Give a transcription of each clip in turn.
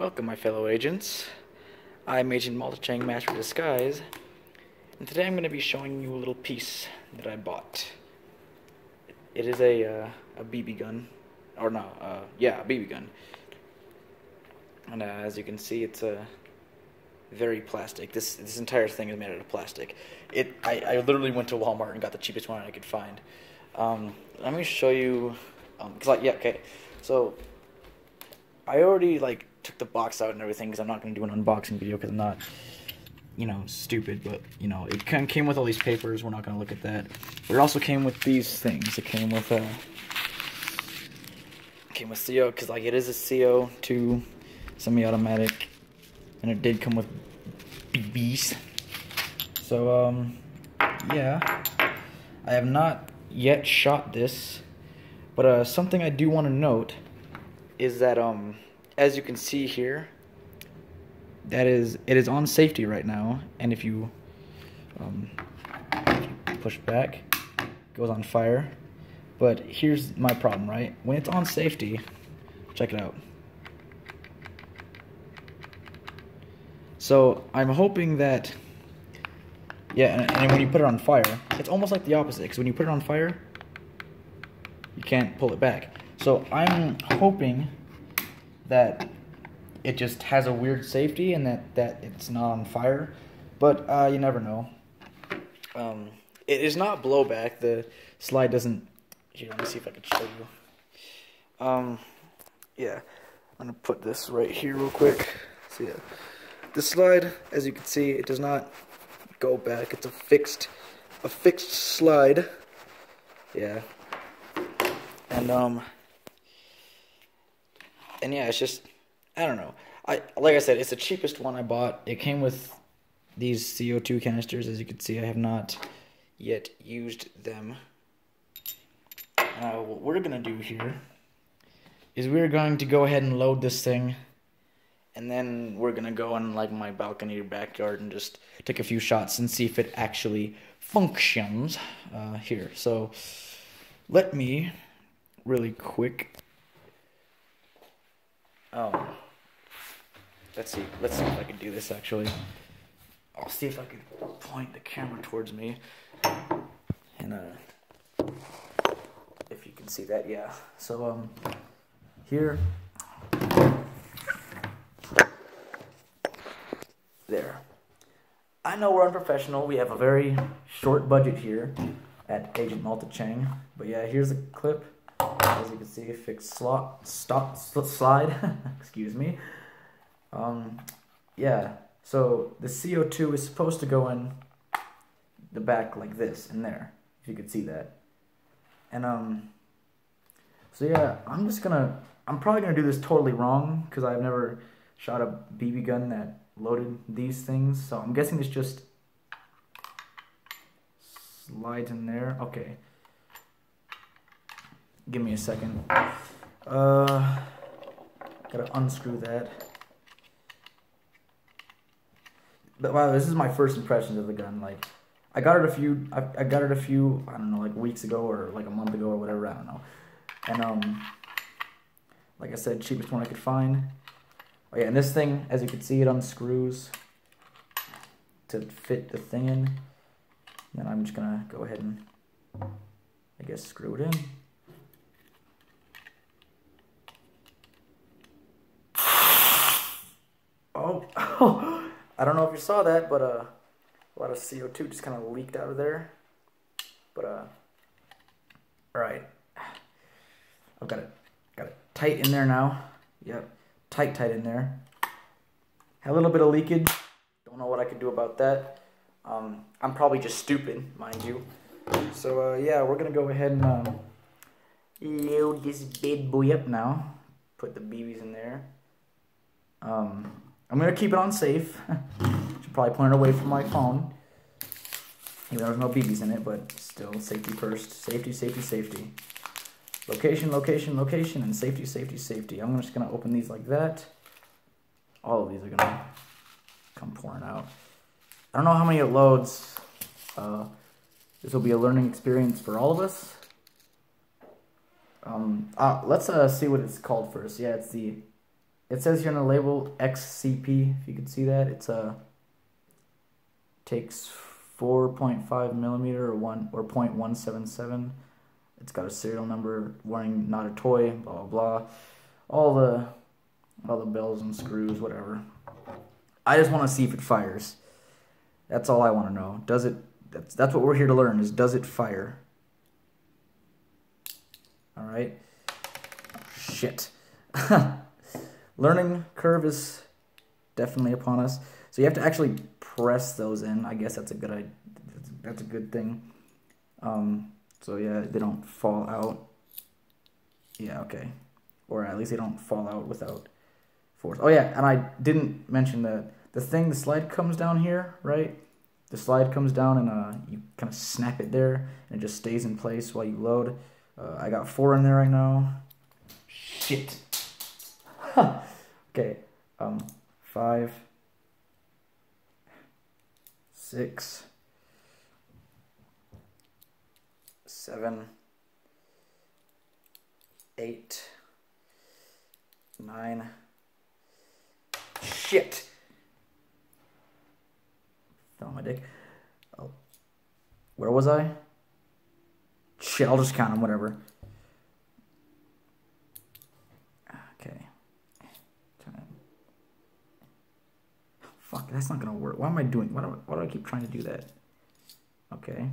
Welcome, my fellow agents. I'm Agent Malta Chang, Master of Disguise, and today I'm going to be showing you a little piece that I bought. It is a uh, a BB gun, or no, uh, yeah, a BB gun. And uh, as you can see, it's uh, very plastic. This this entire thing is made out of plastic. It I, I literally went to Walmart and got the cheapest one I could find. Um, let me show you, um, cause like yeah, okay, so I already like took the box out and everything because I'm not going to do an unboxing video because I'm not, you know, stupid. But you know, it came with all these papers. We're not going to look at that. But it also came with these things. It came with uh, came with CO because like it is a CO2 semi-automatic, and it did come with BBs. So um, yeah, I have not yet shot this, but uh, something I do want to note is that um as you can see here that is it is on safety right now. And if you um, push back goes on fire. But here's my problem right? When it's on safety check it out. So I'm hoping that yeah and, and when you put it on fire it's almost like the opposite. Because when you put it on fire you can't pull it back. So I'm hoping that it just has a weird safety and that, that it's not on fire. But uh, you never know. Um, it is not blowback. The slide doesn't. Here, let me see if I can show you. Um, yeah, I'm gonna put this right here real quick. So yeah, the slide, as you can see, it does not go back. It's a fixed, a fixed slide. Yeah, and um and yeah, it's just I don't know. I like I said, it's the cheapest one I bought. It came with these CO2 canisters, as you can see. I have not yet used them. Uh, what we're gonna do here is we're going to go ahead and load this thing, and then we're gonna go in like my balcony or backyard and just take a few shots and see if it actually functions uh, here. So let me really quick um, let's see. Let's see if I can do this actually. I'll see if I can point the camera towards me. And uh, if you can see that, yeah. So um, here. There. I know we're unprofessional. We have a very short budget here at Agent Malta Chang. But yeah, here's a clip as you can see, fixed slot, stop, slide, excuse me. Um, yeah, so the CO2 is supposed to go in the back like this, in there, if you could see that. And, um, so yeah, I'm just gonna, I'm probably gonna do this totally wrong, because I've never shot a BB gun that loaded these things, so I'm guessing it's just slides in there. Okay. Give me a second. Uh, gotta unscrew that. But wow, this is my first impressions of the gun. Like, I got it a few. I, I got it a few. I don't know, like weeks ago or like a month ago or whatever. I don't know. And um, like I said, cheapest one I could find. Oh yeah, and this thing, as you can see, it unscrews to fit the thing in. Then I'm just gonna go ahead and, I guess, screw it in. Oh, I don't know if you saw that, but uh, a lot of CO2 just kind of leaked out of there. But uh, all right, I've got it, got it tight in there now. Yep, tight, tight in there. Had a little bit of leakage. Don't know what I could do about that. Um, I'm probably just stupid, mind you. So uh, yeah, we're gonna go ahead and um, load this bad boy up now. Put the BBs in there. Um, I'm gonna keep it on safe. Should probably point it away from my phone. Even there's no BBs in it, but still safety first. Safety, safety, safety. Location, location, location, and safety, safety, safety. I'm just gonna open these like that. All of these are gonna come pouring out. I don't know how many it loads. Uh, this will be a learning experience for all of us. Um, uh, let's uh, see what it's called first. Yeah, it's the it says here on the label XCP. If you can see that, it's a uh, takes 4.5 millimeter or one or 0.177. It's got a serial number, warning not a toy, blah blah blah. All the all the bells and screws, whatever. I just want to see if it fires. That's all I want to know. Does it? That's that's what we're here to learn. Is does it fire? All right. Shit. Learning curve is definitely upon us. So you have to actually press those in. I guess that's a good. That's a good thing. Um, so yeah, they don't fall out. Yeah, okay. Or at least they don't fall out without force. Oh yeah, and I didn't mention that the thing, the slide comes down here, right? The slide comes down and uh, you kind of snap it there, and it just stays in place while you load. Uh, I got four in there right now. Shit. okay. Um, five, six, seven, eight, nine. Shit. Fell my dick. Oh. Where was I? Shit, I'll just count them, whatever. Okay. Fuck, that's not gonna work. Why am I doing, why do, I, why do I keep trying to do that? Okay.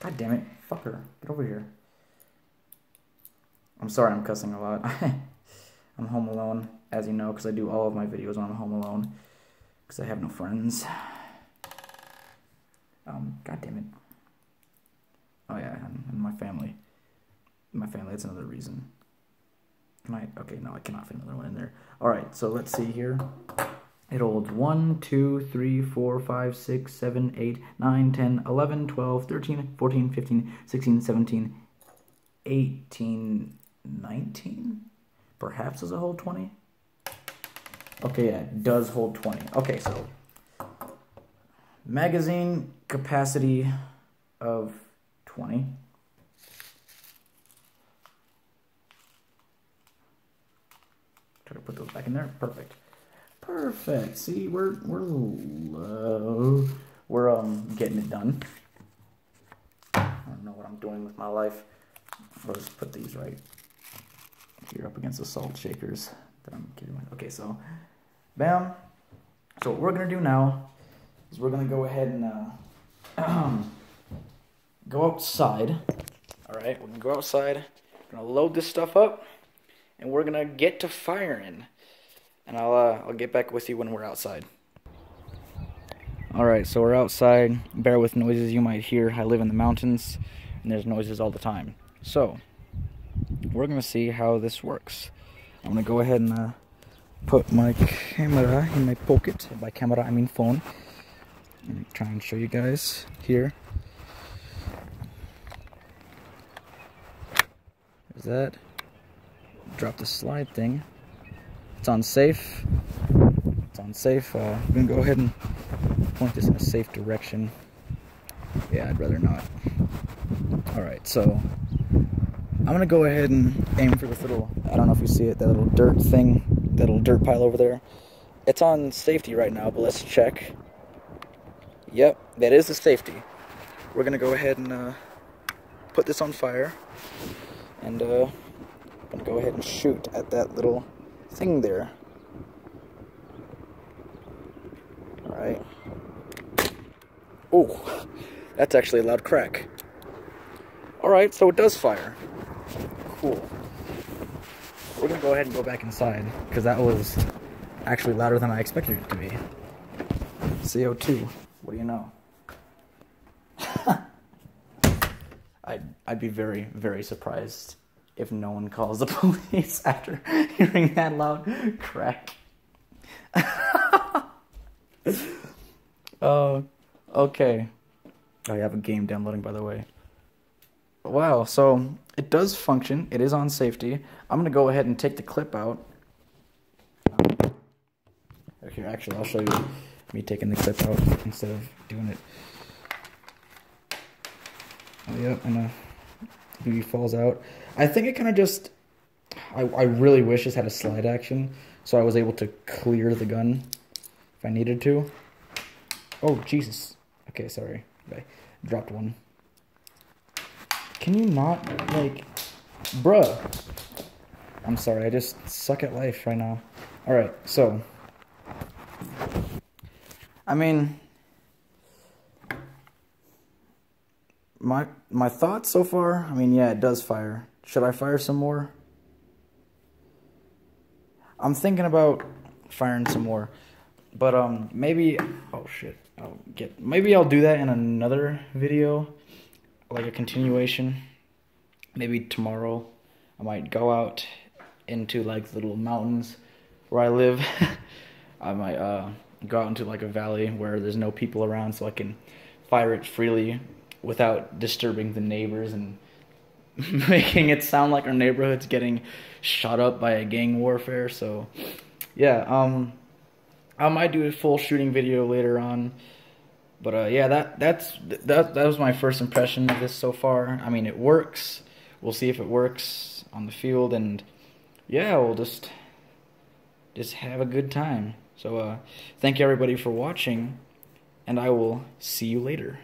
God damn it. Fucker. Get over here. I'm sorry I'm cussing a lot. I'm home alone, as you know, because I do all of my videos when I'm home alone. Because I have no friends. Um, God damn it. Oh yeah, and, and my family. My family, that's another reason. Can I, okay, no, I cannot fit another one in there. All right, so let's see here. It holds 1, 2, 3, 4, 5, 6, 7, 8, 9, 10, 11, 12, 13, 14, 15, 16, 17, 18, 19? Perhaps does it hold 20? Okay, yeah, it does hold 20. Okay, so magazine capacity of 20. Try to put those back in there. Perfect. Perfect. See, we're we're low. We're um getting it done. I don't know what I'm doing with my life. Let's put these right here up against the salt shakers that I'm kidding with. Okay, so bam. So what we're gonna do now is we're gonna go ahead and uh, go outside. All right, we're gonna go outside. We're gonna load this stuff up, and we're gonna get to firing. And I'll uh, I'll get back with you when we're outside. All right, so we're outside. Bear with noises you might hear. I live in the mountains, and there's noises all the time. So we're gonna see how this works. I'm gonna go ahead and uh, put my camera in my pocket. By camera, I mean phone. Let me try and show you guys here. There's that. Drop the slide thing. It's on safe. It's on safe. Uh, I'm gonna go ahead and point this in a safe direction. Yeah, I'd rather not. Alright, so I'm gonna go ahead and aim for this little, I don't know if you see it, that little dirt thing, that little dirt pile over there. It's on safety right now, but let's check. Yep, that is the safety. We're gonna go ahead and uh, put this on fire. And uh, I'm gonna go ahead and shoot at that little thing there. Alright. Oh, that's actually a loud crack. Alright, so it does fire. Cool. We're gonna go ahead and go back inside, because that was actually louder than I expected it to be. CO2, what do you know? I'd, I'd be very, very surprised if no one calls the police after hearing that loud crack. Oh, uh, okay. I have a game downloading, by the way. Wow, so it does function. It is on safety. I'm going to go ahead and take the clip out. Here, actually, I'll show you me taking the clip out instead of doing it. Oh, yep, and uh, BB falls out. I think it kind of just I, I really wish this had a slide action so I was able to clear the gun if I needed to. Oh, Jesus. Okay, sorry. I dropped one. Can you not, like, bruh. I'm sorry, I just suck at life right now. Alright, so. I mean, my my thoughts so far. I mean, yeah, it does fire. Should I fire some more? I'm thinking about firing some more, but um, maybe. Oh shit! I'll get. Maybe I'll do that in another video, like a continuation. Maybe tomorrow, I might go out into like the little mountains where I live. I might uh, go out into like a valley where there's no people around, so I can fire it freely without disturbing the neighbors and making it sound like our neighborhood's getting shot up by a gang warfare. So, yeah, um, I might do a full shooting video later on. But uh, yeah, that that's that that was my first impression of this so far. I mean, it works. We'll see if it works on the field, and yeah, we'll just just have a good time. So uh, thank you everybody for watching, and I will see you later.